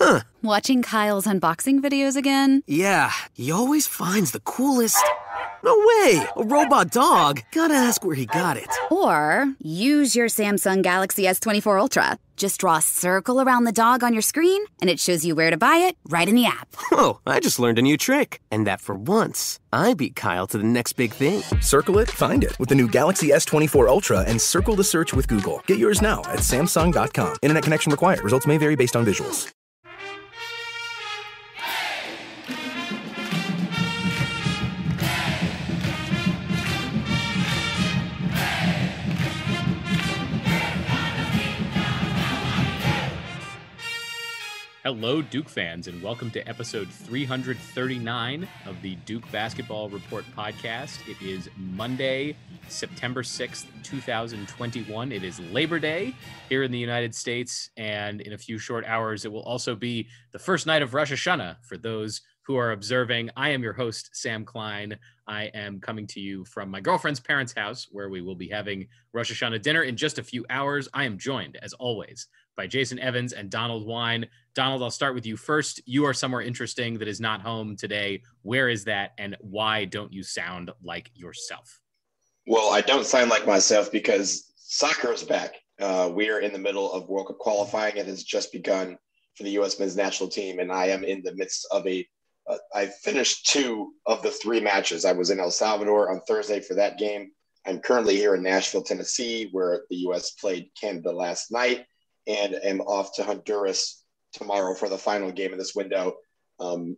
Huh. Watching Kyle's unboxing videos again? Yeah, he always finds the coolest. No way! A robot dog? Gotta ask where he got it. Or use your Samsung Galaxy S24 Ultra. Just draw a circle around the dog on your screen, and it shows you where to buy it right in the app. Oh, I just learned a new trick. And that for once, I beat Kyle to the next big thing. Circle it, find it with the new Galaxy S24 Ultra and circle the search with Google. Get yours now at Samsung.com. Internet connection required. Results may vary based on visuals. Hello, Duke fans, and welcome to episode 339 of the Duke Basketball Report podcast. It is Monday, September 6th, 2021. It is Labor Day here in the United States, and in a few short hours, it will also be the first night of Rosh Hashanah for those who are observing. I am your host, Sam Klein. I am coming to you from my girlfriend's parents' house, where we will be having Rosh Hashanah dinner in just a few hours. I am joined, as always, by Jason Evans and Donald Wine. Donald, I'll start with you first. You are somewhere interesting that is not home today. Where is that, and why don't you sound like yourself? Well, I don't sound like myself because soccer is back. Uh, we are in the middle of World Cup qualifying. It has just begun for the U.S. men's national team, and I am in the midst of a. Uh, I finished two of the three matches. I was in El Salvador on Thursday for that game. I'm currently here in Nashville, Tennessee, where the U.S. played Canada last night, and am off to Honduras tomorrow for the final game of this window. Um,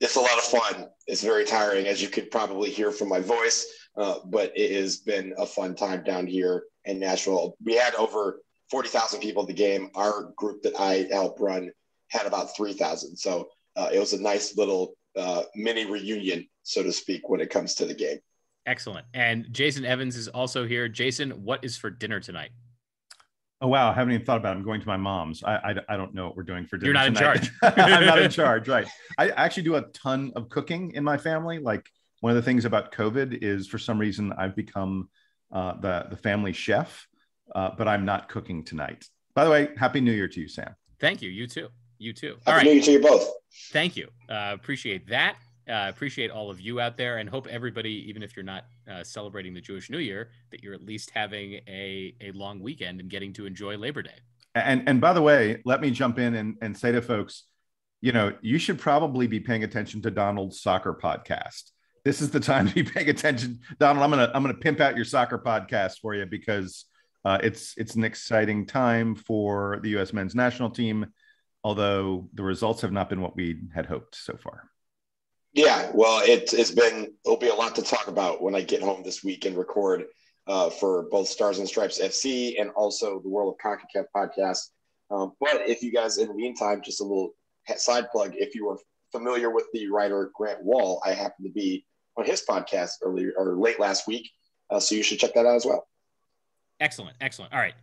it's a lot of fun. It's very tiring, as you could probably hear from my voice, uh, but it has been a fun time down here in Nashville. We had over 40,000 people at the game. Our group that I helped run had about 3,000. So uh, it was a nice little uh, mini reunion, so to speak, when it comes to the game. Excellent. And Jason Evans is also here. Jason, what is for dinner tonight? Oh wow, I haven't even thought about it. I'm going to my mom's. I, I, I don't know what we're doing for dinner. You're not tonight. in charge. I'm not in charge, right? I actually do a ton of cooking in my family. Like one of the things about COVID is for some reason I've become uh, the the family chef, uh, but I'm not cooking tonight. By the way, happy New Year to you, Sam. Thank you. You too. You too. Happy All right. New Year to you both. Thank you. Uh, appreciate that. Uh, appreciate all of you out there and hope everybody, even if you're not uh, celebrating the Jewish New Year, that you're at least having a, a long weekend and getting to enjoy Labor Day. And, and by the way, let me jump in and, and say to folks, you know, you should probably be paying attention to Donald's soccer podcast. This is the time to be paying attention. Donald, I'm gonna I'm gonna pimp out your soccer podcast for you because uh, it's it's an exciting time for the U.S. men's national team, although the results have not been what we had hoped so far. Yeah, well, it, has been, it'll be a lot to talk about when I get home this week and record uh, for both Stars and Stripes FC and also the World of CONCACAF podcast. Um, but if you guys, in the meantime, just a little side plug, if you are familiar with the writer Grant Wahl, I happen to be on his podcast earlier or late last week. Uh, so you should check that out as well. Excellent. Excellent. All right.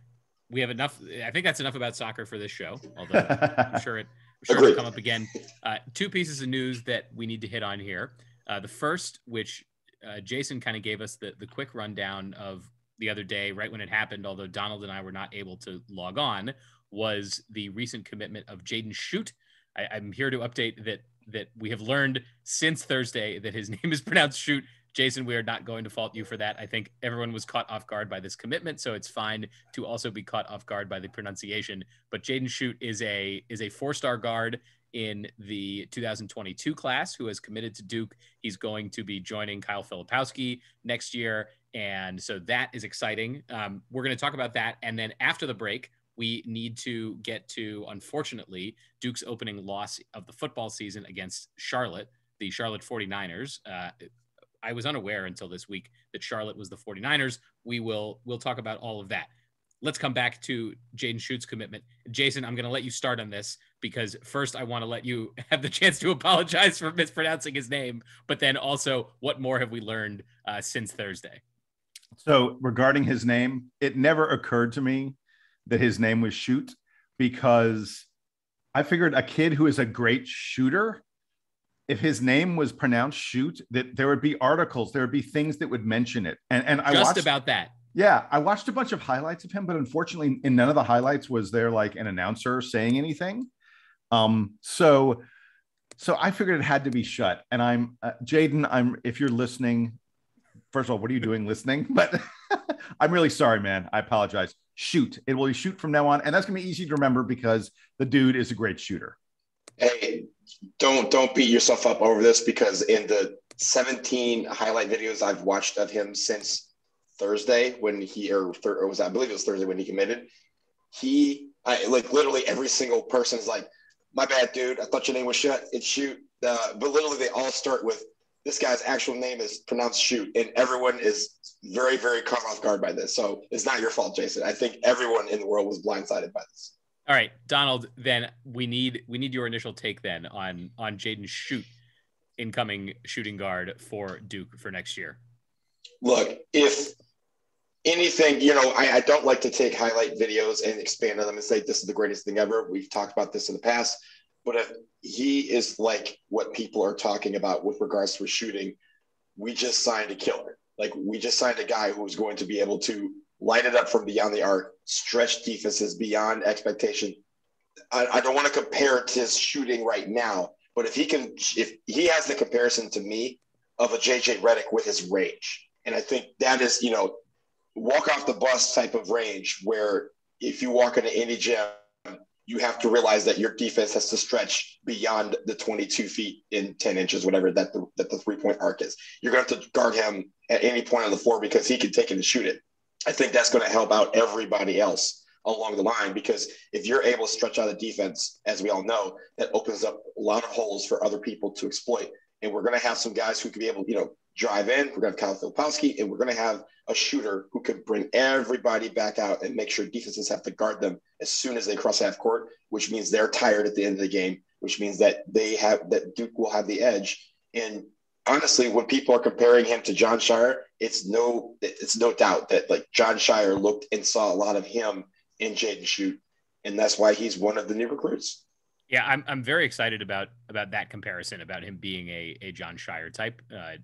We have enough. I think that's enough about soccer for this show, although I'm sure it sure Agreed. will come up again. Uh, two pieces of news that we need to hit on here. Uh, the first, which uh, Jason kind of gave us the, the quick rundown of the other day, right when it happened, although Donald and I were not able to log on, was the recent commitment of Jaden. I, I'm here to update that that we have learned since Thursday that his name is pronounced Shoot Jason, we are not going to fault you for that. I think everyone was caught off guard by this commitment, so it's fine to also be caught off guard by the pronunciation. But Jaden Schutt is a is a four star guard in the 2022 class who has committed to Duke. He's going to be joining Kyle Filipowski next year, and so that is exciting. Um, we're going to talk about that, and then after the break. We need to get to, unfortunately, Duke's opening loss of the football season against Charlotte, the Charlotte 49ers. Uh, I was unaware until this week that Charlotte was the 49ers. We will we'll talk about all of that. Let's come back to Jaden Schutt's commitment. Jason, I'm going to let you start on this because first I want to let you have the chance to apologize for mispronouncing his name, but then also what more have we learned uh, since Thursday? So regarding his name, it never occurred to me that his name was Shoot because I figured a kid who is a great shooter if his name was pronounced shoot that there would be articles there would be things that would mention it and and i just watched, about that yeah i watched a bunch of highlights of him but unfortunately in none of the highlights was there like an announcer saying anything Um, so, so I figured it had to be shut. And I'm uh, Jaden. I'm if you're listening, first of all, what are you doing listening? But I'm really sorry, man. I apologize. Shoot, it will be shoot from now on, and that's gonna be easy to remember because the dude is a great shooter. Hey, don't don't beat yourself up over this because in the 17 highlight videos I've watched of him since Thursday when he or, or was I believe it was Thursday when he committed, he I, like literally every single person is like, "My bad, dude. I thought your name was Shut. It's Shoot." Uh, but literally, they all start with this guy's actual name is pronounced Shoot, and everyone is very, very caught off guard by this. So it's not your fault, Jason. I think everyone in the world was blindsided by this. All right, Donald. Then we need we need your initial take then on on Jaden Schutt, incoming shooting guard for Duke for next year. Look, if anything, you know, I, I, don't like to take highlight videos and expand on them and say this is the greatest thing ever. We've talked about this in the past, but if he is like what people are talking about with regards to shooting, we just signed a killer. Like we just signed a guy who's going to be able to light it up from beyond the arc, stretch defenses beyond expectation. I, I don't want to compare it to his shooting right now, but if he can, if he has the comparison to me of a JJ Redick with his range, and I think that is, you know, walk off the bus type of range where if you walk into any gym, you have to realize that your defense has to stretch beyond the 22 feet in 10 inches, whatever that the, that the three point arc is. You're going to have to guard him at any point on the floor because he can take it and shoot it. I think that's going to help out everybody else along the line because if you're able to stretch out the defense, as we all know, that opens up a lot of holes for other people to exploit. And we're going to have some guys who can be able, you know, drive in. We're going to have Kyle Filipowski, and we're going to have a shooter who could bring everybody back out and make sure defenses have to guard them as soon as they cross half court, which means they're tired at the end of the game, which means that they have that Duke will have the edge. And honestly, when people are comparing him to Jon Scheyer, it's no it's no doubt that like Jon Scheyer looked and saw a lot of him in Jaden Schutt, and that's why he's one of the new recruits. Yeah, I'm, I'm very excited about about that comparison about him being a, a Jon Scheyer type. Uh,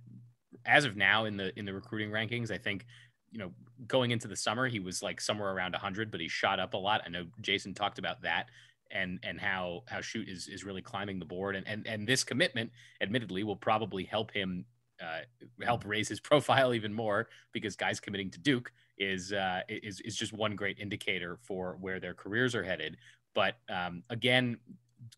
as of now in the in the recruiting rankings, I think you know going into the summer he was like somewhere around 100, but he shot up a lot. I know Jason talked about that and and how how Schutt is is really climbing the board and and and this commitment, admittedly, will probably help him uh, help raise his profile even more because guys committing to Duke is uh, is is just one great indicator for where their careers are headed. But um, again,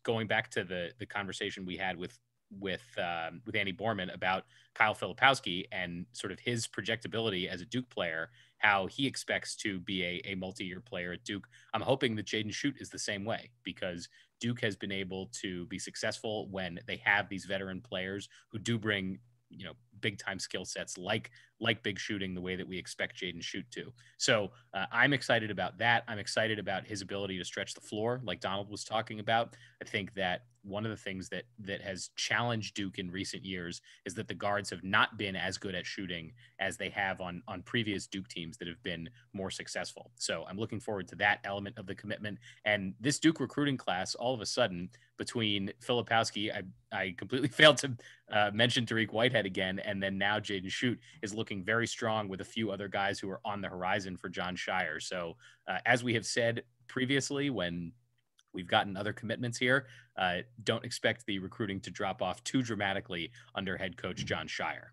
going back to the the conversation we had with with um, with Andy Borman about Kyle Filipowski and sort of his projectability as a Duke player, how he expects to be a, a multi-year player at Duke. I'm hoping that Jaden Schutt is the same way because Duke has been able to be successful when they have these veteran players who do bring you know big time skill sets like like big shooting the way that we expect Jaden Schutt to. So uh, I'm excited about that. I'm excited about his ability to stretch the floor, like Donald was talking about. I think that one of the things that that has challenged Duke in recent years is that the guards have not been as good at shooting as they have on on previous Duke teams that have been more successful. So I'm looking forward to that element of the commitment. And this Duke recruiting class, all of a sudden, between Filipowski, I I completely failed to uh, mention Dariq Whitehead again, and then now Jaden Schutt is looking very strong with a few other guys who are on the horizon for Jon Scheyer. So uh, as we have said previously, when We've gotten other commitments here. Uh, don't expect the recruiting to drop off too dramatically under head coach Jon Scheyer.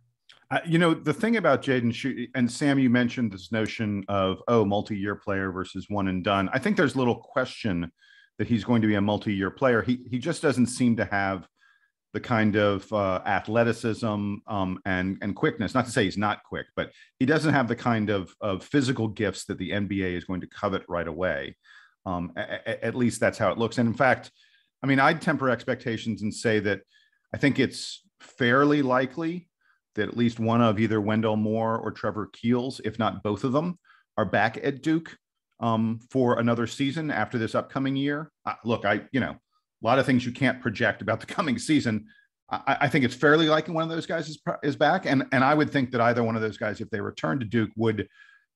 Uh, you know, the thing about Jaden Schutt and Sam, you mentioned this notion of, oh, multi year player versus one and done. I think there's little question that he's going to be a multi year player. He, he just doesn't seem to have the kind of uh, athleticism um, and and quickness. Not to say he's not quick, but he doesn't have the kind of of physical gifts that the NBA is going to covet right away. Um, a, at least that's how it looks. And in fact, I mean, I'd temper expectations and say that I think it's fairly likely that at least one of either Wendell Moore or Trevor Keels, if not both of them, are back at Duke um, for another season after this upcoming year. Uh, look, I, you know, a lot of things you can't project about the coming season. I, I, think it's fairly likely one of those guys is, is back. And, and I would think that either one of those guys, if they return to Duke, would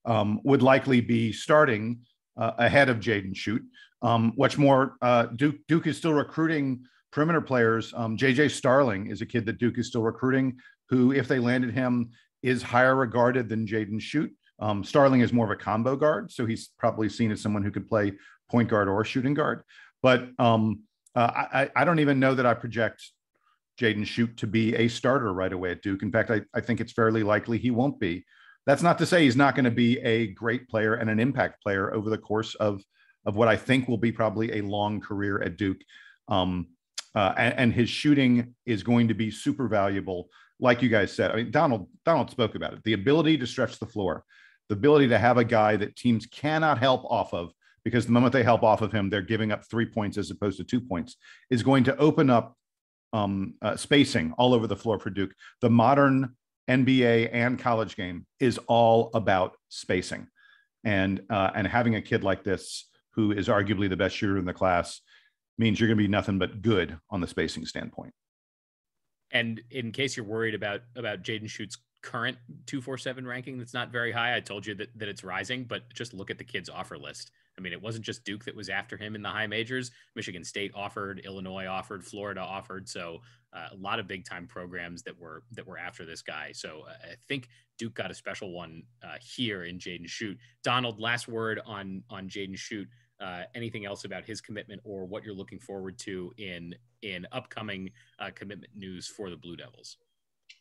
um, would likely be starting uh, ahead of Jaden Schutt. Um, what's more, uh, Duke Duke is still recruiting perimeter players. Um, JJ Starling is a kid that Duke is still recruiting, who, if they landed him, is higher regarded than Jaden Schutt. Um, Starling is more of a combo guard, so he's probably seen as someone who could play point guard or shooting guard. But um, Uh, I, I don't even know that I project Jaden Schutt to be a starter right away at Duke. In fact, I, I think it's fairly likely he won't be. That's not to say he's not going to be a great player and an impact player over the course of, of what I think will be probably a long career at Duke. Um, uh, and, and, his shooting is going to be super valuable. Like you guys said, I mean, Donald Donald spoke about it. The ability to stretch the floor, the ability to have a guy that teams cannot help off of because the moment they help off of him, they're giving up three points as opposed to two points, is going to open up um, uh, spacing all over the floor for Duke. The modern NBA and college game is all about spacing, and uh, and having a kid like this who is arguably the best shooter in the class means you're going to be nothing but good on the spacing standpoint. And in case you're worried about about Jaden Schutt's current 247 ranking that's not very high, I told you that, that it's rising, but just look at the kid's offer list. I mean, it wasn't just Duke that was after him in the high majors. Michigan State offered, Illinois offered, Florida offered. So uh, a lot of big time programs that were that were after this guy. So uh, I think Duke got a special one uh, here in Jaden Schutt. Donald, last word on on Jaden Schutt. Uh, anything else about his commitment or what you're looking forward to in in upcoming uh, commitment news for the Blue Devils?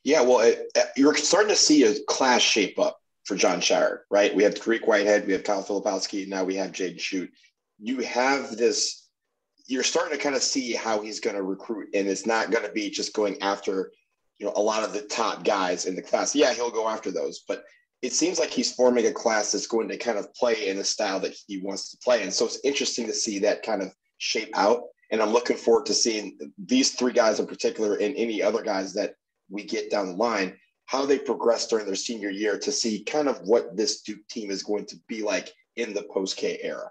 Yeah, well, it, you're starting to see a class shape up for Jon Scheyer, right? We have Dariq Whitehead, we have Kyle Filipowski, now we have Jaden Schutt. You have this, you're starting to kind of see how he's going to recruit, and it's not going to be just going after, you know, a lot of the top guys in the class. Yeah, he'll go after those, but it seems like he's forming a class that's going to kind of play in the style that he wants to play. And so it's interesting to see that kind of shape out. And I'm looking forward to seeing these three guys in particular and any other guys that we get down the line how they progress during their senior year to see kind of what this Duke team is going to be like in the post K era.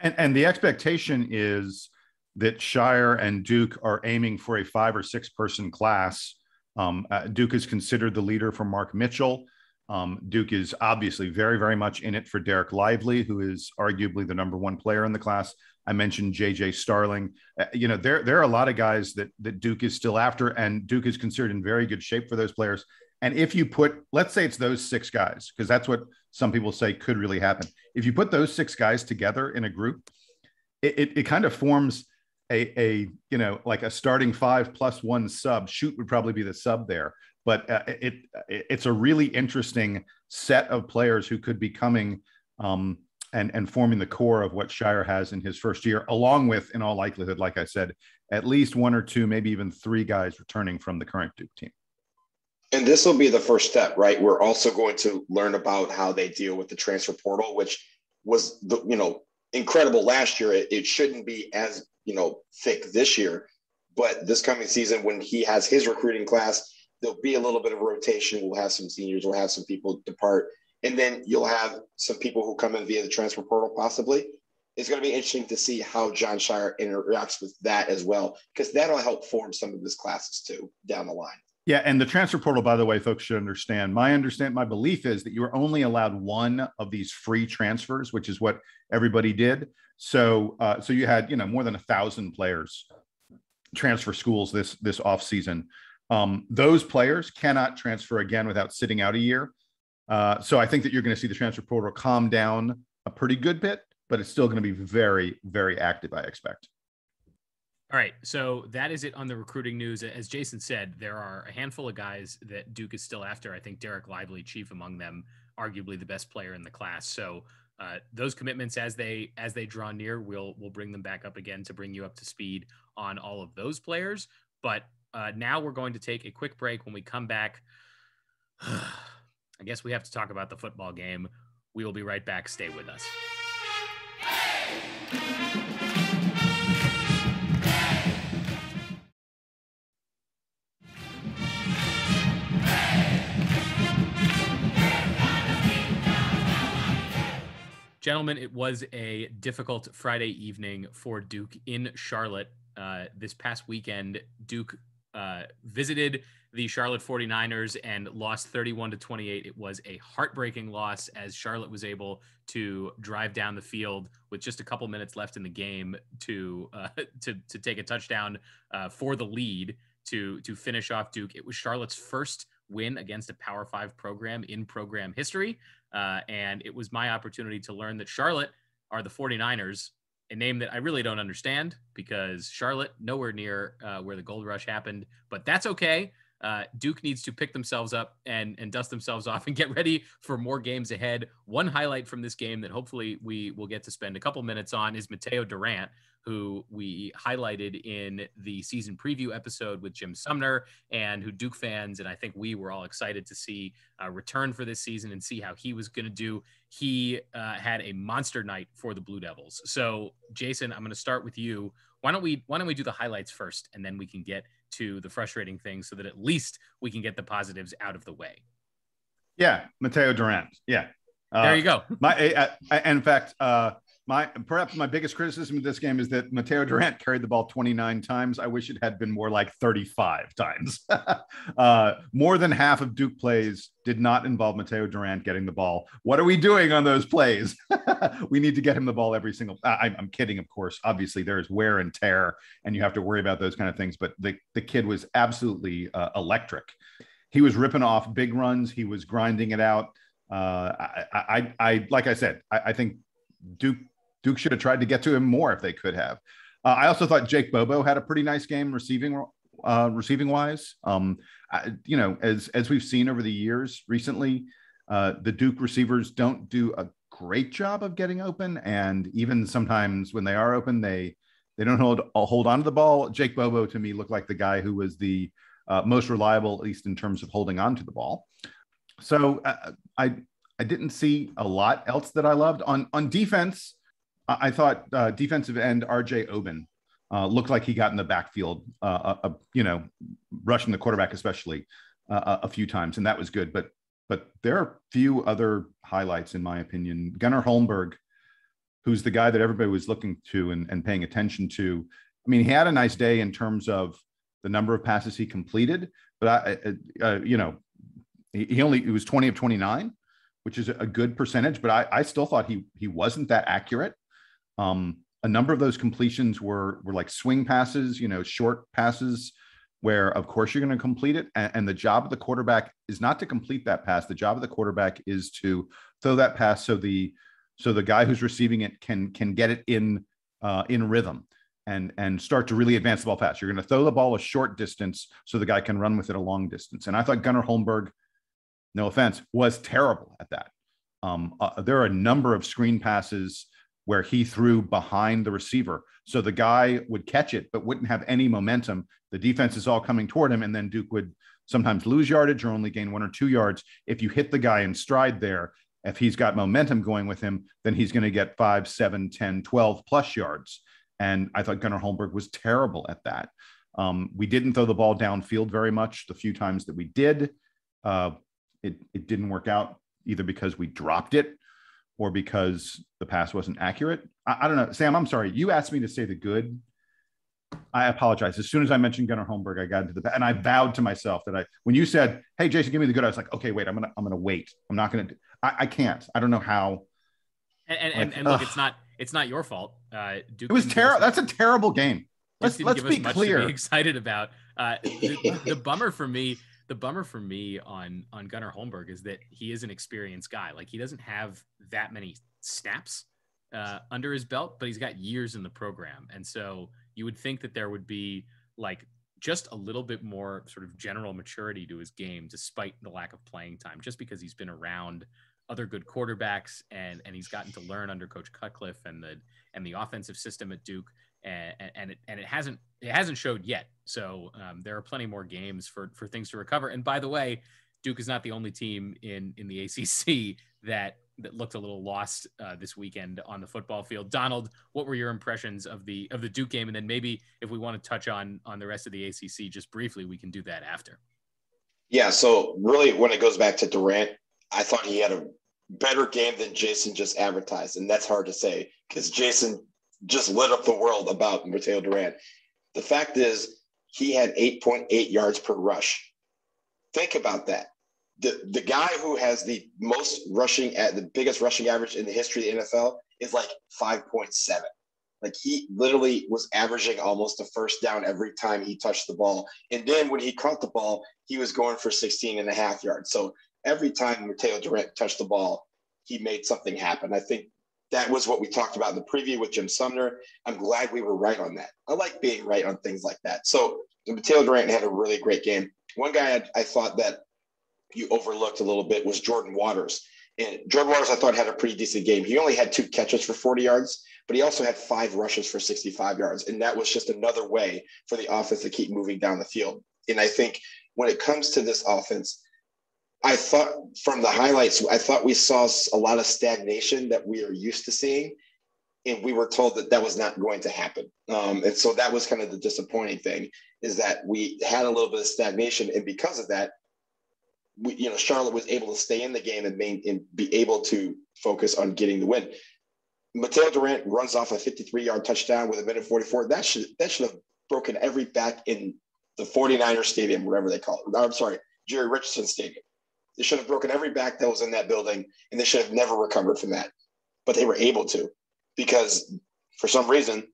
And, and the expectation is that Scheyer and Duke are aiming for a five or six person class. Um, uh, Duke is considered the leader for Mark Mitchell. Um, Duke is obviously very, very much in it for Dereck Lively, who is arguably the number one player in the class. I mentioned JJ Starling. Uh, you know, there there are a lot of guys that that Duke is still after, and Duke is considered in very good shape for those players. And if you put, let's say it's those six guys, because that's what some people say could really happen. If you put those six guys together in a group, it, it, it kind of forms a, a, you know, like a starting five plus one sub. Schutt would probably be the sub there, but uh, it, it, it's a really interesting set of players who could be coming um, and, and forming the core of what Scheyer has in his first year, along with, in all likelihood, like I said, at least one or two, maybe even three guys returning from the current Duke team. And this will be the first step, right? We're also going to learn about how they deal with the transfer portal, which was the you know incredible last year. It, it shouldn't be as you know thick this year, but this coming season, when he has his recruiting class, there'll be a little bit of rotation. We'll have some seniors, we'll have some people depart, and then you'll have some people who come in via the transfer portal, possibly. It's going to be interesting to see how Jon Scheyer interacts with that as well, because that'll help form some of his classes too down the line. Yeah, and the transfer portal, by the way, folks should understand. My understand, my belief is that you are only allowed one of these free transfers, which is what everybody did. So, uh, so you had you know more than a thousand players transfer schools this this off season. Um, those players cannot transfer again without sitting out a year. Uh, so I think that you're going to see the transfer portal calm down a pretty good bit, but it's still going to be very, very active. I expect. All right, so that is it on the recruiting news. As Jason said, there are a handful of guys that Duke is still after. I think Dereck Lively, chief among them, arguably the best player in the class. So uh, those commitments, as they as they draw near, we'll we'll bring them back up again to bring you up to speed on all of those players. But uh, now we're going to take a quick break. When we come back, I guess we have to talk about the football game. We will be right back. Stay with us. Gentlemen, it was a difficult Friday evening for Duke in Charlotte. Uh, this past weekend, Duke uh, visited the Charlotte 49ers and lost 31 to 28. It was a heartbreaking loss as Charlotte was able to drive down the field with just a couple minutes left in the game to uh, to to take a touchdown uh, for the lead to to finish off Duke. It was Charlotte's first win against a Power Five program in program history. Uh, and it was my opportunity to learn that Charlotte are the 49ers a name that I really don't understand because Charlotte nowhere near uh, where the gold rush happened, but that's okay. Uh, Duke needs to pick themselves up and and dust themselves off and get ready for more games ahead. One highlight from this game that hopefully we will get to spend a couple minutes on is Mateo Durant, who we highlighted in the season preview episode with Jim Sumner, and who Duke fans and I think we were all excited to see uh, return for this season and see how he was going to do. He uh, had a monster night for the Blue Devils. So, Jason, I'm going to start with you. Why don't we Why don't we do the highlights first, and then we can get to the frustrating things so that at least we can get the positives out of the way. Yeah, Mateo Durant. Yeah. Uh, there you go. my, uh, uh, in fact, uh, my perhaps my biggest criticism of this game is that Mateo Durant carried the ball 29 times. I wish it had been more like 35 times. uh, more than half of Duke plays did not involve Mateo Durant getting the ball. What are we doing on those plays? we need to get him the ball every single. I, am kidding, of course. Obviously, there is wear and tear, and you have to worry about those kind of things. But the the kid was absolutely uh, electric. He was ripping off big runs. He was grinding it out. Uh, I, I, I, like I said, I, I think Duke Duke should have tried to get to him more if they could have. Uh, I also thought Jake Bobo had a pretty nice game receiving uh, receiving wise. Um, I, you know, as as we've seen over the years recently, uh, the Duke receivers don't do a great job of getting open, and even sometimes when they are open, they they don't hold hold on to the ball. Jake Bobo to me looked like the guy who was the uh, most reliable, at least in terms of holding on to the ball. So uh, I I didn't see a lot else that I loved on on defense. I thought uh, defensive end RJ Oben uh, looked like he got in the backfield, uh, uh, uh you know, rushing the quarterback especially uh, a few times, and that was good. But but there are a few other highlights in my opinion. Gunnar Holmberg, who's the guy that everybody was looking to and, and paying attention to. I mean, he had a nice day in terms of the number of passes he completed, but I, you know, he, he only it was twenty of twenty nine which is a good percentage, but I, I still thought he he wasn't that accurate. Um, a number of those completions were were like swing passes, you know, short passes, where of course you're going to complete it. And, and, the job of the quarterback is not to complete that pass. The job of the quarterback is to throw that pass so the so the guy who's receiving it can can get it in uh, in rhythm and and start to really advance the ball fast. You're going to throw the ball a short distance so the guy can run with it a long distance. And I thought Gunnar Holmberg, no offense, was terrible at that. Um, uh, there are a number of screen passes where he threw behind the receiver. So the guy would catch it, but wouldn't have any momentum. The defense is all coming toward him. And then Duke would sometimes lose yardage or only gain one or two yards. If you hit the guy in stride there, if he's got momentum going with him, then he's going to get five, seven, 10, 12 plus yards. And I thought Gunnar Holmberg was terrible at that. Um, we didn't throw the ball downfield very much the few times that we did. Uh, it, it didn't work out either because we dropped it or because the pass wasn't accurate. I, I, don't know. Sam, I'm sorry. You asked me to say the good. I apologize. As soon as I mentioned Gunnar Holmberg, I got into the and I vowed to myself that I when you said, "Hey, Jason, give me the good," I was like, "Okay, wait. I'm gonna I'm gonna wait. I'm not gonna. I, I can't. I don't know how." And and, like, and, and look, it's not it's not your fault. Uh, Duke it was terrible. That's a terrible game. Let's let's be clear. Be excited about uh, the, the bummer for me the bummer for me on on Gunnar Holmberg is that he is an experienced guy. Like he doesn't have that many snaps uh, under his belt, but he's got years in the program, and so you would think that there would be like just a little bit more sort of general maturity to his game, despite the lack of playing time, just because he's been around other good quarterbacks and and he's gotten to learn under Coach Cutcliffe and the and the offensive system at Duke and, and it and it hasn't it hasn't showed yet. So um, there are plenty more games for for things to recover. And by the way, Duke is not the only team in in the ACC that that looked a little lost uh, this weekend on the football field. Donald, what were your impressions of the of the Duke game? And then maybe if we want to touch on on the rest of the ACC just briefly, we can do that after. Yeah. So really, when it goes back to Durant, I thought he had a better game than Jason just advertised, and that's hard to say because Jason just lit up the world about Mateo Durant. The fact is, he had 8.8 yards per rush. Think about that. The, the guy who has the most rushing at the biggest rushing average in the history of the NFL is like 5.7. Like he literally was averaging almost a first down every time he touched the ball. And then when he caught the ball, he was going for 16 and a half yards. So every time Mateo Durant touched the ball, he made something happen. I think that was what we talked about in the preview with Jim Sumner. I'm glad we were right on that. I like being right on things like that. So Mateo Durant had a really great game. One guy I, I thought that you overlooked a little bit was Jordan Waters. And Jordan Waters, I thought, had a pretty decent game. He only had two catches for 40 yards, but he also had five rushes for 65 yards. And that was just another way for the offense to keep moving down the field. And I think when it comes to this offense, I thought from the highlights, I thought we saw a lot of stagnation that we are used to seeing. And we were told that that was not going to happen. Um, and so that was kind of the disappointing thing is that we had a little bit of stagnation. And because of that, we, you know, Charlotte was able to stay in the game and, main, and be able to focus on getting the win. Mateo Durant runs off a 53 yard touchdown with a minute 44. That should, that should have broken every back in the 49er stadium, whatever they call it. I'm sorry, Jerry Richardson Stadium. They should have broken every back that was in that building, and they should have never recovered from that. But they were able to because for some reason,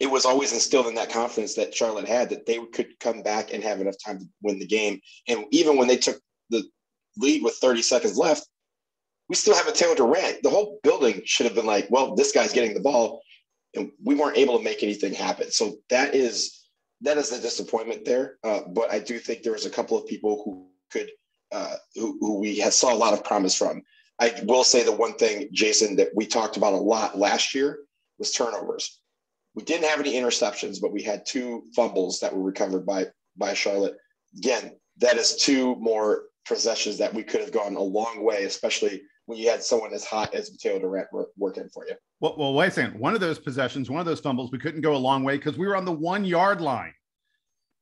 it was always instilled in that confidence that Charlotte had that they could come back and have enough time to win the game. And even when they took the lead with 30 seconds left, we still have Mateo Durant. The whole building should have been like, well, this guy's getting the ball. And we weren't able to make anything happen. So that is that is the disappointment there. Uh, but I do think there was a couple of people who could uh, who, who we had saw a lot of promise from. I will say the one thing, Jason, that we talked about a lot last year was turnovers. We didn't have any interceptions, but we had two fumbles that were recovered by by Charlotte. Again, that is two more possessions that we could have gone a long way, especially when you had someone as hot as Mateo Durant working for you. Well, well, wait a second. One of those possessions, one of those fumbles, we couldn't go a long way because we were on the one yard line.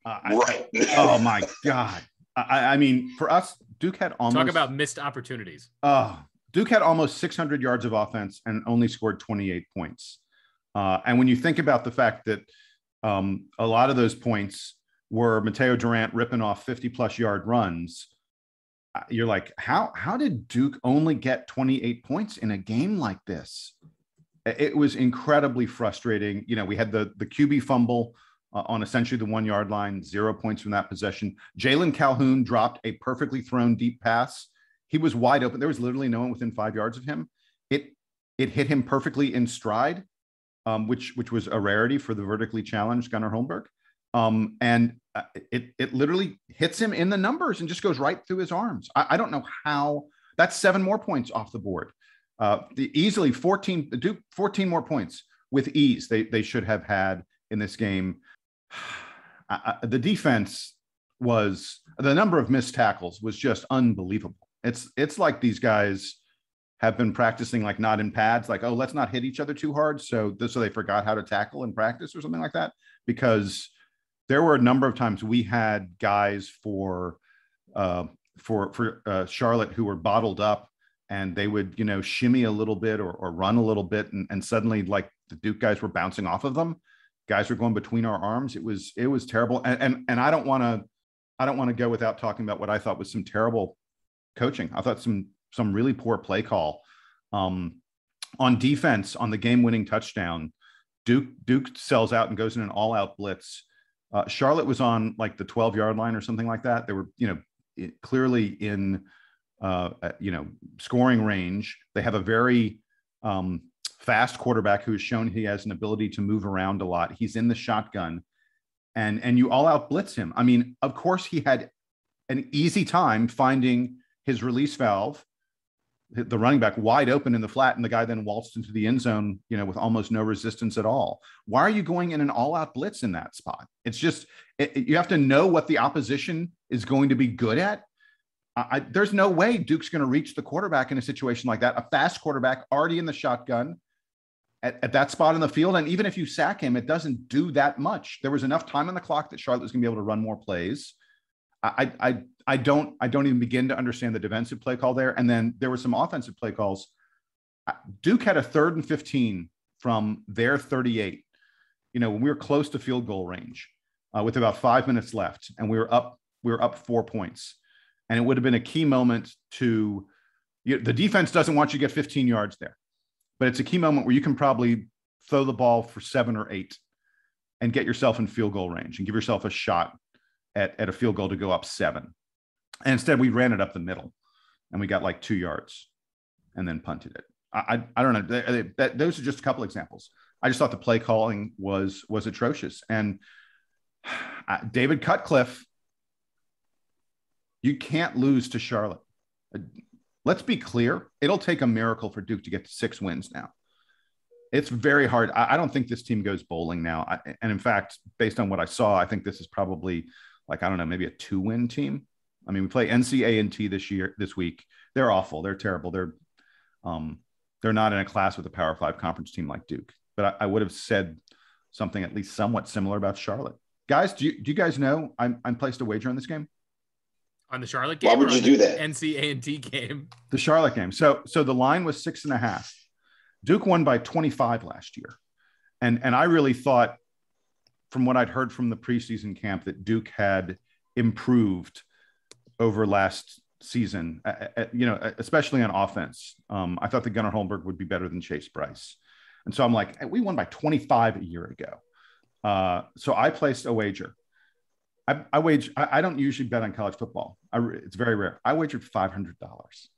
Uh, right. I, oh my God. I, I, mean, for us, Duke had almost talk about missed opportunities. Uh, Duke had almost 600 yards of offense and only scored 28 points. Uh, and when you think about the fact that um, a lot of those points were Mateo Durant ripping off 50 plus yard runs, uh, you're like, how how did Duke only get 28 points in a game like this? It was incredibly frustrating. You know, we had the the QB fumble uh, on essentially the one yard line, zero points from that possession. Jalon Calhoun dropped a perfectly thrown deep pass. He was wide open. There was literally no one within five yards of him. It it hit him perfectly in stride, um, which which was a rarity for the vertically challenged Gunnar Holmberg. Um, and uh, it it literally hits him in the numbers and just goes right through his arms. I, I don't know how. That's seven more points off the board. Uh, the, easily 14 Duke 14 more points with ease. They they should have had in this game. I, I, the defense was the number of missed tackles was just unbelievable. It's it's like these guys have been practicing like not in pads, like oh let's not hit each other too hard, so so they forgot how to tackle in practice or something like that. Because there were a number of times we had guys for uh, for for uh, Charlotte who were bottled up and they would you know shimmy a little bit or, or run a little bit and, and suddenly like the Duke guys were bouncing off of them. Guys were going between our arms. It was it was terrible. And and, and I don't want to I don't want to go without talking about what I thought was some terrible coaching. I thought some some really poor play call. Um, on defense on the game winning touchdown, Duke Duke sells out and goes in an all out blitz uh, Charlotte was on like the 12 yard line or something like that. They were, you know, clearly in, uh, you know, scoring range. They have a very um, fast quarterback who has shown he has an ability to move around a lot. He's in the shotgun, and and you all out blitz him. I mean, of course, he had an easy time finding his release valve the running back wide open in the flat, and the guy then waltzed into the end zone, you know, with almost no resistance at all. Why are you going in an all-out blitz in that spot? It's just it, you have to know what the opposition is going to be good at. I, there's no way Duke's going to reach the quarterback in a situation like that. A fast quarterback already in the shotgun at, at that spot in the field, and even if you sack him, it doesn't do that much. There was enough time on the clock that Charlotte was going to be able to run more plays. I, I I don't I don't even begin to understand the defensive play call there. And then there were some offensive play calls. Duke had a third and 15 from their 38. You know, when we were close to field goal range uh, with about five minutes left, and we were up we were up four points, and it would have been a key moment to you know, the defense doesn't want you to get 15 yards there, but it's a key moment where you can probably throw the ball for seven or eight and get yourself in field goal range and give yourself a shot at, at a field goal to go up seven. And instead, we ran it up the middle and we got like two yards and then punted it. I, I don't know. That, that, those are just a couple examples. I just thought the play calling was was atrocious. And uh, David Cutcliffe, you can't lose to Charlotte. Let's be clear. It'll take a miracle for Duke to get to six wins now. It's very hard. I, I don't think this team goes bowling now. I, and in fact, based on what I saw, I think this is probably like I don't know, maybe a two-win team. I mean, we play NC A&T this year, this week. They're awful. They're terrible. They're um, they're not in a class with a Power Five conference team like Duke. But I, I would have said something at least somewhat similar about Charlotte. Guys, do you, do you guys know I'm, I'm placed a wager on this game? On the Charlotte game? Why would you do that? NC A&T game. The Charlotte game. So so the line was six and a half. Duke won by 25 last year. And and I really thought from what I'd heard from the preseason camp that Duke had improved over last season, you know, especially on offense. Um, I thought that Gunnar Holmberg would be better than Chase Brice, And so I'm like, we won by 25 a year ago. Uh, so I placed a wager. I, I wage. I, I, don't usually bet on college football. I, it's very rare. I wagered five hundred dollars.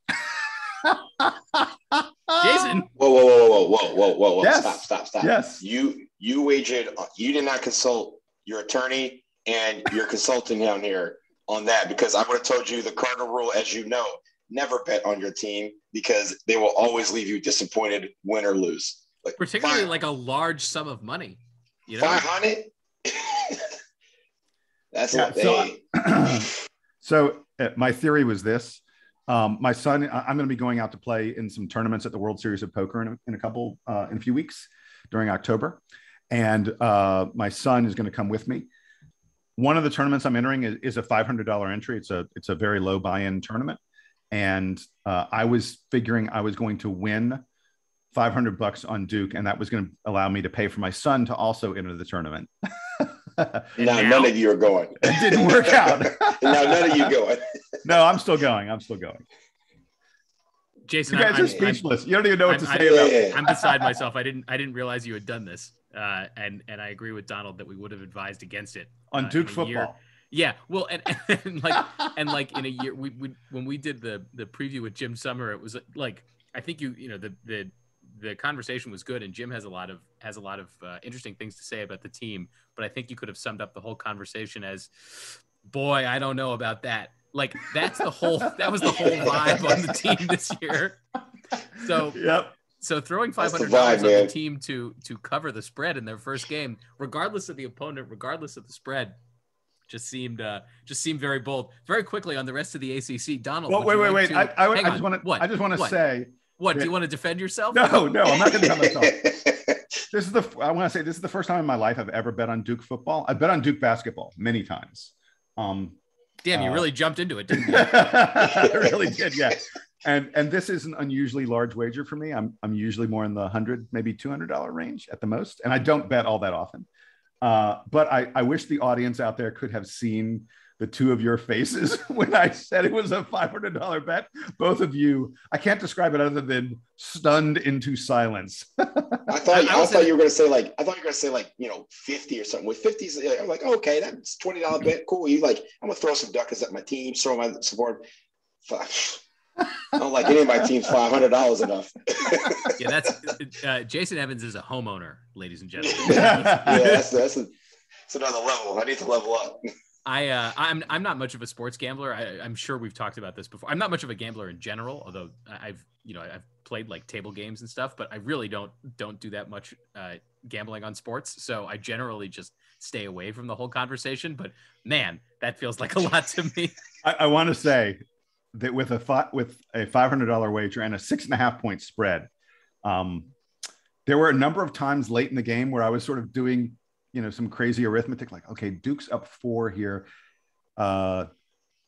Jason. Whoa, whoa, whoa, whoa, whoa, whoa, whoa, whoa! Yes. Stop, stop, stop. Yes. You you wagered. Uh, you did not consult your attorney and your consultant down here on that because I would have told you the cardinal rule, as you know, never bet on your team because they will always leave you disappointed, win or lose. Like particularly five, like a large sum of money. You know, five hundred. That's yeah, so, so uh, my theory was this. Um, my son, I'm going to be going out to play in some tournaments at the World Series of Poker in a, in a couple uh, in a few weeks during October, and uh, my son is going to come with me. One of the tournaments I'm entering is, is a $500 entry. It's a it's a very low buy-in tournament, and uh, I was figuring I was going to win 500 bucks on Duke, and that was going to allow me to pay for my son to also enter the tournament. now, none of you are going. It didn't work out. now none of you going. no, I'm still going. I'm still going. Jason, you guys I'm, are speechless. I'm, you don't even know what I'm, to say about. it. I'm beside myself. I didn't. I didn't realize you had done this. Uh, and and I agree with Donald that we would have advised against it on uh, Duke football. Year. Yeah, well, and, and like and like in a year, we, we when we did the the preview with Jim Sumner, it was like I think you you know the the the conversation was good, and Jim has a lot of has a lot of uh, interesting things to say about the team. But I think you could have summed up the whole conversation as, "Boy, I don't know about that." Like that's the whole that was the whole vibe on the team this year. So yep. So throwing five hundred dollars on the team to to cover the spread in their first game, regardless of the opponent, regardless of the spread, just seemed uh, just seemed very bold. Very quickly on the rest of the ACC, Donald. Well, wait, wait, wait. To, I, I, I just want to. What? I just want to say what do you want to defend yourself? No, no, I'm not going to defend myself. this is the I want to say this is the first time in my life I've ever bet on Duke football. I bet on Duke basketball many times. Um, Damn, you uh, really jumped into it, didn't you? I really did, yeah. And and this is an unusually large wager for me. I'm I'm usually more in the hundred, maybe two hundred dollar range at the most, and I don't bet all that often. Uh, but I I wish the audience out there could have seen the two of your faces when I said it was a $500 bet. Both of you, I can't describe it other than stunned into silence. I thought, I, I, I thought you were going to say like, I thought you were going to say like, you know, 50 or something with 50s. I'm like, okay, that's $20 bet. Cool. You like, I'm going to throw some duckers at my team, throw my support. I don't like any of my teams five hundred dollars enough. yeah, that's uh, Jason Evans is a homeowner, ladies and gentlemen. yeah, that's that's, a, that's another level. I need to level up. I uh, I'm I'm not much of a sports gambler. I, am sure we've talked about this before. I'm not much of a gambler in general, although I've you know I've played like table games and stuff, but I really don't don't do that much uh, gambling on sports. So I generally just stay away from the whole conversation. But man, that feels like a lot to me. I, I want to say that with a fi- with a five hundred dollar wager and a six and a half point spread, um, there were a number of times late in the game where I was sort of doing you know some crazy arithmetic like okay duke's up four here uh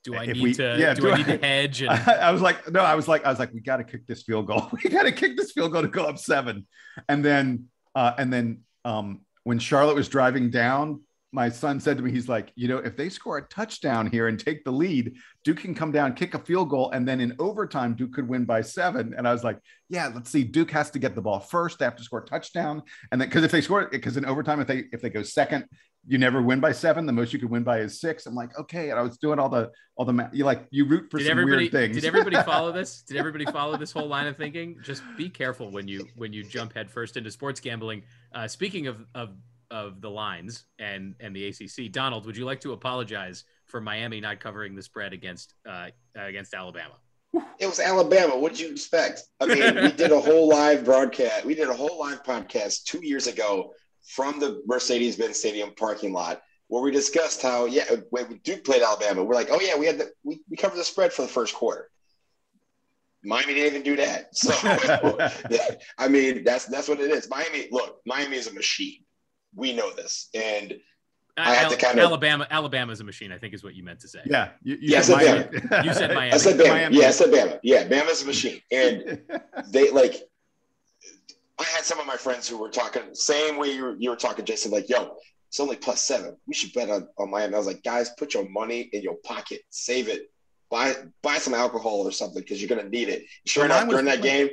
do I need we, to? Yeah, do, do I, I need to hedge? And... I, I, was like, no, I was like, I was like, we got to kick this field goal. We got to kick this field goal to go up seven. And then, uh, and then, um, when Charlotte was driving down, my son said to me, he's like, you know, if they score a touchdown here and take the lead, Duke can come down, kick a field goal, and then in overtime, Duke could win by seven. And I was like, yeah, let's see. Duke has to get the ball first. They have to score a touchdown, and then because if they score, because in overtime, if they if they go second, you never win by seven. The most you could win by is six. I'm like, okay. And I was doing all the all the you like you root for did some weird things. Did everybody follow this? Did everybody follow this whole line of thinking? Just be careful when you when you jump headfirst into sports gambling. Uh, speaking of of of the lines and and the ACC. Donald, would you like to apologize for Miami not covering the spread against uh, against Alabama? It was Alabama. What did you expect? I mean, we did a whole live broadcast. We did a whole live podcast two years ago from the Mercedes-Benz Stadium parking lot where we discussed how yeah when we Duke played Alabama, we're like, oh yeah, we had the we, we covered the spread for the first quarter. Miami didn't even do that. So I mean, that's that's what it is. Miami, look, Miami is a machine we know this, and I had to kind of Alabama. Alabama's a machine. I think is what you meant to say. Yeah, you, you yeah, said Bama. you said Miami. I said Bama. Miami. Yeah, I said Bama. Yeah, Bama's a machine, and they like. I had some of my friends who were talking same way you were, you were talking, Jason. Like, yo, it's only plus seven. We should bet on, on Miami. I was like, guys, put your money in your pocket, save it, buy buy some alcohol or something because you're gonna need it. Sure enough, during that game,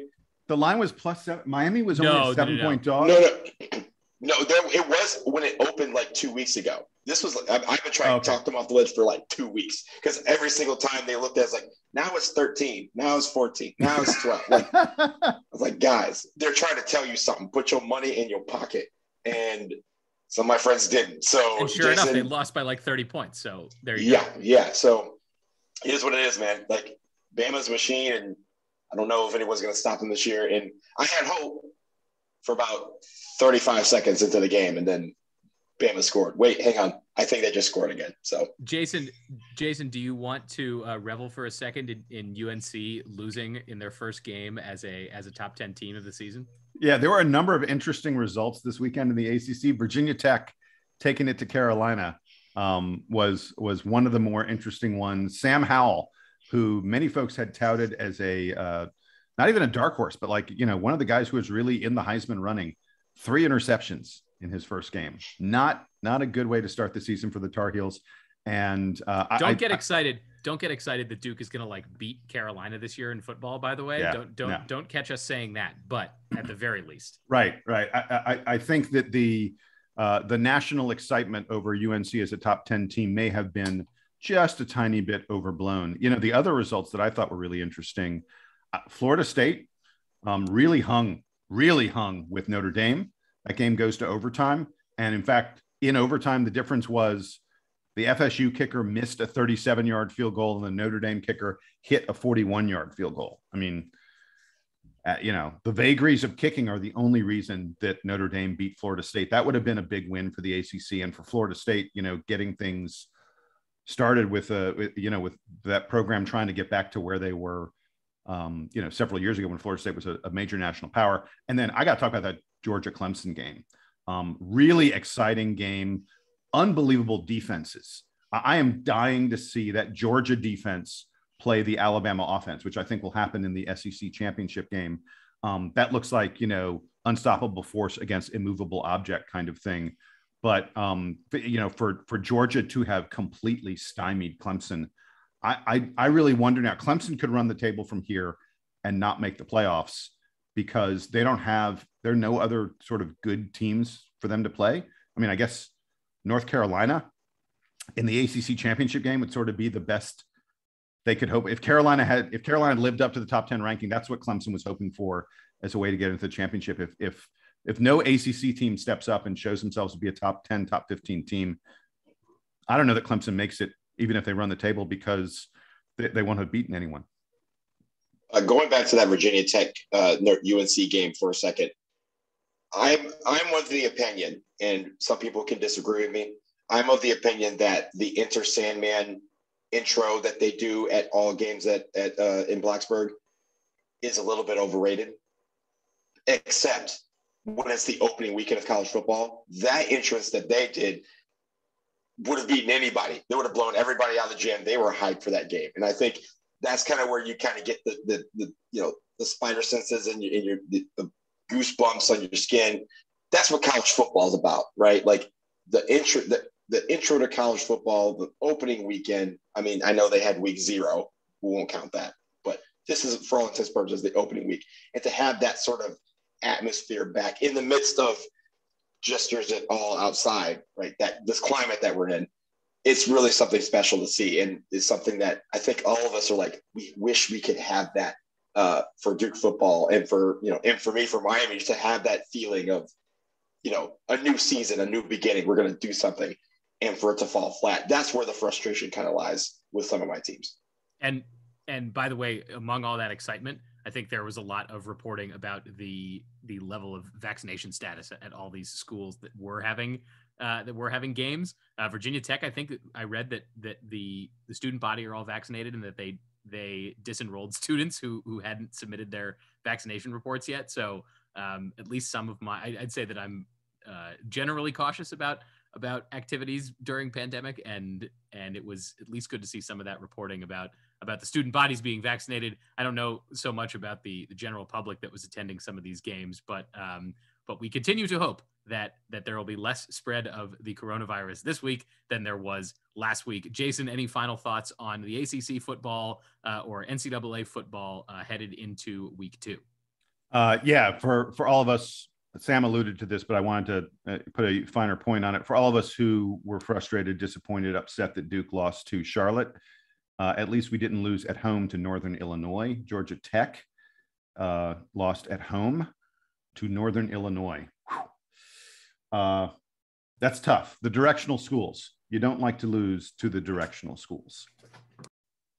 the line was plus seven. Miami was only no, a seven no, no, point dog. No, no. No, there it was when it opened like two weeks ago. This was I've, I've been trying okay. to talk them off the ledge for like two weeks because every single time they looked at it, like now it's 13, now it's 14, now it's 12. like I was like, guys, they're trying to tell you something. Put your money in your pocket. And some of my friends didn't. So and sure Jason, enough, they lost by like 30 points. So there you yeah, go. Yeah, yeah. So it is what it is, man. Like Bama's machine, and I don't know if anyone's gonna stop them this year. And I had hope for about 35 seconds into the game, and then Bama scored. Wait, hang on. I think they just scored again. So, Jason, Jason, do you want to uh, revel for a second in, in, UNC losing in their first game as a as a top 10 team of the season? Yeah, there were a number of interesting results this weekend in the ACC. Virginia Tech taking it to Carolina um, was was one of the more interesting ones. Sam Howell, who many folks had touted as a uh, not even a dark horse, but like you know one of the guys who was really in the Heisman running three interceptions in his first game. Not not a good way to start the season for the Tar Heels. And uh, don't I, get I, excited. Don't get excited that Duke is going to like beat Carolina this year in football. By the way, yeah, don't don't no. don't catch us saying that. But at the very least, right, right. I I, I think that the uh, the national excitement over UNC as a top ten team may have been just a tiny bit overblown. You know, the other results that I thought were really interesting. Uh, Florida State um, really hung really hung with Notre Dame. That game goes to overtime. And in fact, in overtime, the difference was the FSU kicker missed a 37 yard field goal and the Notre Dame kicker hit a 41 yard field goal. I mean, uh, you know, the vagaries of kicking are the only reason that Notre Dame beat Florida State. That would have been a big win for the ACC and for Florida State, you know, getting things started with a, with, you know, with that program trying to get back to where they were um, you know, several years ago when Florida State was a, a, major national power. And then I got to talk about that Georgia Clemson game. Um, really exciting game, unbelievable defenses. I am dying to see that Georgia defense play the Alabama offense, which I think will happen in the SEC championship game. Um, that looks like, you know, unstoppable force against immovable object kind of thing. But, um, you know, for, for Georgia to have completely stymied Clemson I, I, I really wonder now. Clemson could run the table from here and not make the playoffs because they don't have there are no other sort of good teams for them to play. I mean, I guess North Carolina in the ACC championship game would sort of be the best they could hope. If Carolina had if Carolina lived up to the top 10 ranking, that's what Clemson was hoping for as a way to get into the championship. If if if no ACC team steps up and shows themselves to be a top 10, top 15 team, I don't know that Clemson makes it even if they run the table because they, they won't have beaten anyone. Uh, going back to that Virginia Tech uh, UNC game for a second, I'm I'm of the opinion, and some people can disagree with me. I'm of the opinion that the Enter Sandman intro that they do at all games at at uh, in Blacksburg is a little bit overrated. Except when it's the opening weekend of college football, that entrance that they did would have beaten anybody. They would have blown everybody out of the gym. They were hyped for that game, and I think that's kind of where you kind of get the, the, the you know the spider senses and your, your the, the goosebumps on your skin. That's what college football is about, right? Like the intro, the, the intro to college football, the opening weekend. I mean, I know they had week zero. We won't count that, but this is for all intents and purposes the opening week, and to have that sort of atmosphere back in the midst of gestures it all outside, right? That this climate that we're in, it's really something special to see, and it's something that I think all of us are like, we wish we could have that uh, for Duke football, and for you know, and for me for Miami, to have that feeling of, you know, a new season, a new beginning. We're going to do something, and for it to fall flat, that's where the frustration kind of lies with some of my teams. And and by the way, among all that excitement, I think there was a lot of reporting about the the level of vaccination status at, at all these schools that were having uh, that were having games. Uh, Virginia Tech, I think I read that that the the student body are all vaccinated and that they they disenrolled students who who hadn't submitted their vaccination reports yet. So um, at least some of my I, would say that I'm uh, generally cautious about about activities during pandemic and and it was at least good to see some of that reporting about about the student bodies being vaccinated i don't know so much about the the general public that was attending some of these games but um but we continue to hope that that there will be less spread of the coronavirus this week than there was last week. Jason, any final thoughts on the ACC football uh, or NCAA football uh, headed into week two? Uh, yeah, for for all of us Sam alluded to this, but I wanted to uh, put a finer point on it. For all of us who were frustrated, disappointed, upset that Duke lost to Charlotte, uh, at least we didn't lose at home to Northern Illinois. Georgia Tech uh, lost at home to Northern Illinois. Uh, that's tough. The directional schools. You don't like to lose to the directional schools.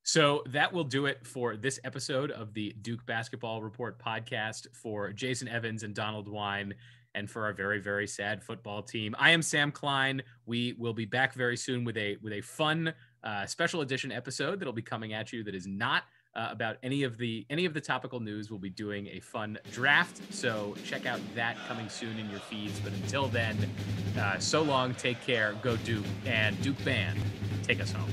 So that will do it for this episode of the Duke Basketball Report podcast for Jason Evans and Donald Wine and for our very very sad football team. I am Sam Klein. We will be back very soon with a with a fun uh, special edition episode that'll be coming at you that is not uh, about any of the any of the topical news. We'll be doing a fun draft, so check out that coming soon in your feeds. But until then, uh, so long, take care, go Duke, and Duke Band, take us home.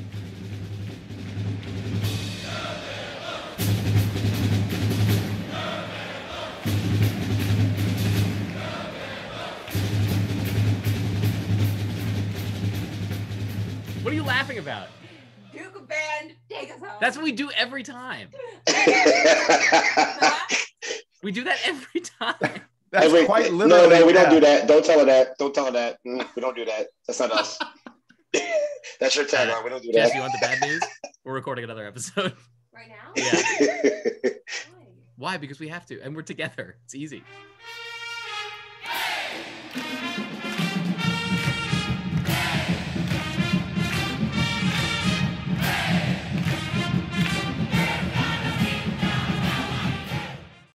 What are you laughing about? Duke band, take us home. That's what we do every time. we do that every time. That's every, quite literally. No, no, we don't do that. Don't tell her that. Don't tell her that. Mm, we don't do that. That's not us. That's your tagline. We don't do Jess, that. you want the bad news? We're recording another episode. Right now? Yeah. Why? Why? Because we have to, and we're together. It's easy. Hey!